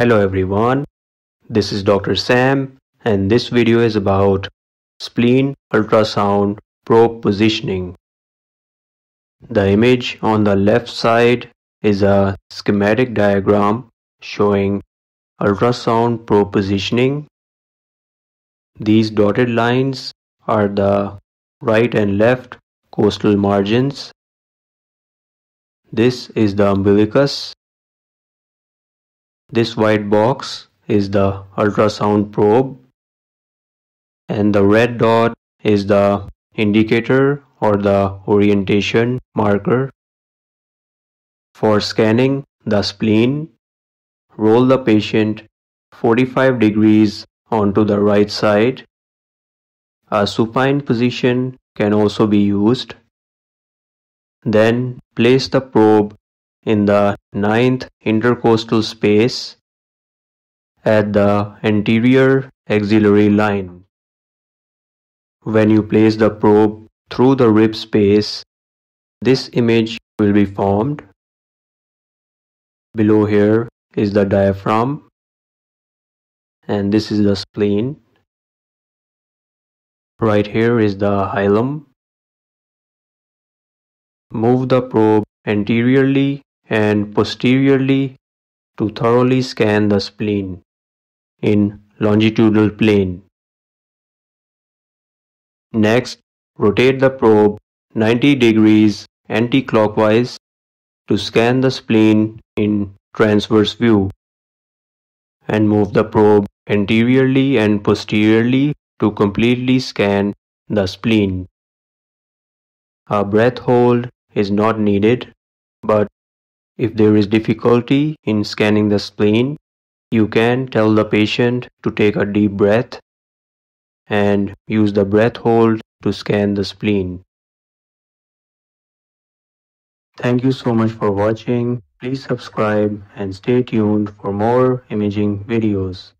Hello everyone, this is Dr. Sam and this video is about spleen ultrasound probe positioning. The image on the left side is a schematic diagram showing ultrasound probe positioning. These dotted lines are the right and left costal margins. This is the umbilicus this white box is the ultrasound probe and the red dot is the indicator or the orientation marker. For scanning the spleen, roll the patient 45 degrees onto the right side. A supine position can also be used. Then place the probe in the ninth intercostal space at the anterior axillary line. When you place the probe through the rib space, this image will be formed. Below here is the diaphragm and this is the spleen. Right here is the hilum. Move the probe anteriorly and posteriorly to thoroughly scan the spleen in longitudinal plane. Next, rotate the probe 90 degrees anti-clockwise to scan the spleen in transverse view and move the probe anteriorly and posteriorly to completely scan the spleen. A breath hold is not needed, but if there is difficulty in scanning the spleen, you can tell the patient to take a deep breath and use the breath hold to scan the spleen. Thank you so much for watching. Please subscribe and stay tuned for more imaging videos.